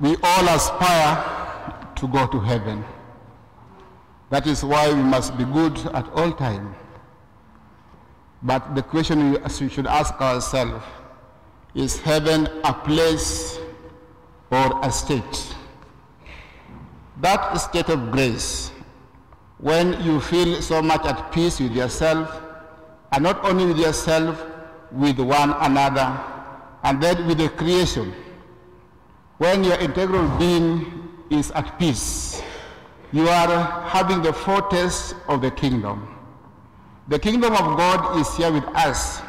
We all aspire to go to heaven. That is why we must be good at all times. But the question we should ask ourselves, is heaven a place or a state? That state of grace, when you feel so much at peace with yourself, and not only with yourself, with one another, and then with the creation. When your integral being is at peace, you are having the foretaste of the kingdom. The kingdom of God is here with us.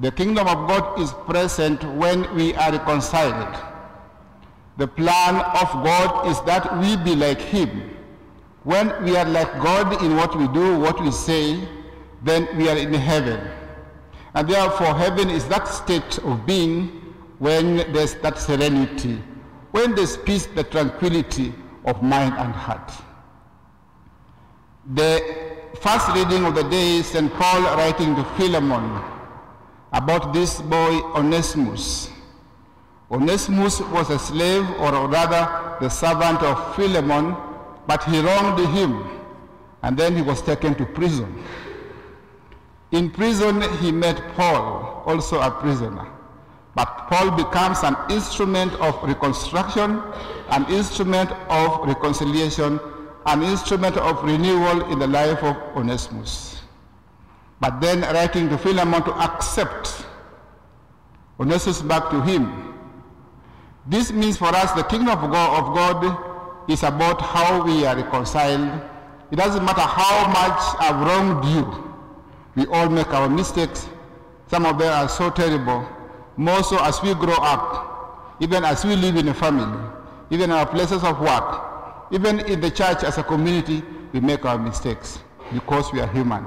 The kingdom of God is present when we are reconciled. The plan of God is that we be like him. When we are like God in what we do, what we say, then we are in heaven. And therefore, heaven is that state of being when there's that serenity, when there's peace, the tranquility of mind and heart. The first reading of the day is St. Paul writing to Philemon about this boy Onesimus. Onesimus was a slave, or rather the servant of Philemon, but he wronged him, and then he was taken to prison. In prison, he met Paul, also a prisoner. But Paul becomes an instrument of reconstruction, an instrument of reconciliation, an instrument of renewal in the life of Onesimus. But then writing to Philemon to accept Onesimus back to him. This means for us the kingdom of God, of God is about how we are reconciled. It doesn't matter how much I've wronged you. We all make our mistakes. Some of them are so terrible. More so as we grow up, even as we live in a family, even in our places of work, even in the church as a community, we make our mistakes because we are human.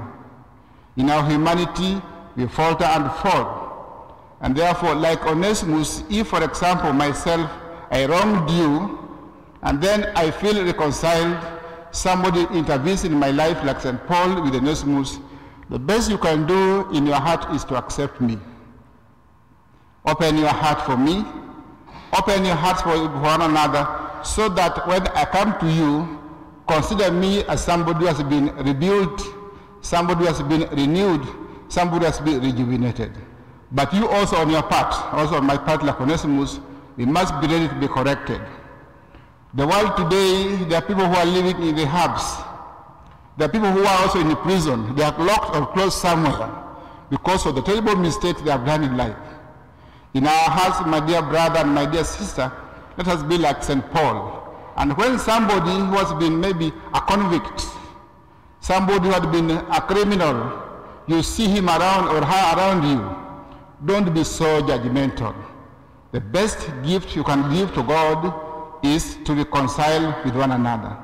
In our humanity, we falter and fall. And therefore, like Onesimus, if, for example, myself, I wronged you, and then I feel reconciled, somebody intervenes in my life, like St. Paul with Onesimus, the best you can do in your heart is to accept me. Open your heart for me. Open your hearts for one another so that when I come to you, consider me as somebody who has been rebuilt, somebody who has been renewed, somebody who has been rejuvenated. But you also on your part, also on my part like Onesimus, we must be ready to be corrected. The world today, there are people who are living in the hubs. There are people who are also in the prison. They are locked or closed somewhere because of the terrible mistakes they have done in life. In our hearts, my dear brother and my dear sister, let us be like St. Paul. And when somebody who has been maybe a convict, somebody who had been a criminal, you see him around or her around you, don't be so judgmental. The best gift you can give to God is to reconcile with one another.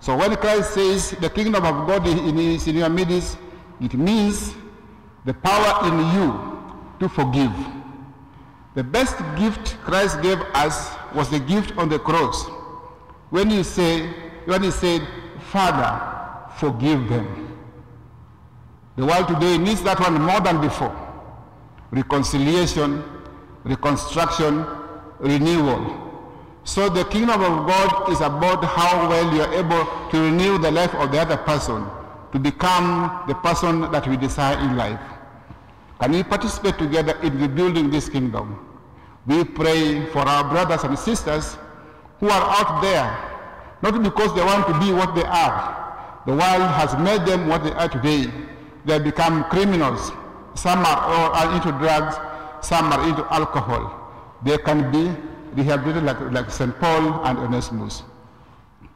So when Christ says the kingdom of God is in your midst, it means the power in you to forgive. The best gift Christ gave us was the gift on the cross. When he said, when he said, Father, forgive them. The world today needs that one more than before. Reconciliation, reconstruction, renewal. So the kingdom of God is about how well you are able to renew the life of the other person to become the person that we desire in life. Can we participate together in rebuilding this kingdom? We pray for our brothers and sisters who are out there, not because they want to be what they are. The world has made them what they are today. They become criminals. Some are, are into drugs, some are into alcohol. They can be rehabilitated like, like St. Paul and Onesimus.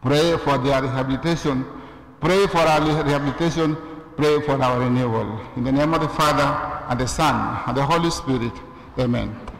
Pray for their rehabilitation. Pray for our rehabilitation. Pray for our renewal. In the name of the Father, and the Son, and the Holy Spirit. Amen.